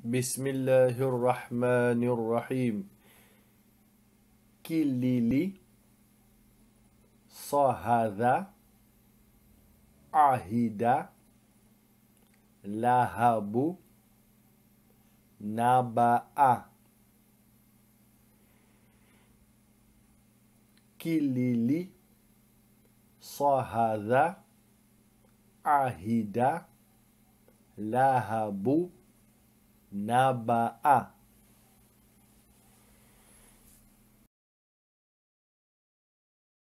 بسم الله الرحمن الرحيم. كليلي صهذا عهد لهب نبأ كليلي صهذا عهد لهب نبأ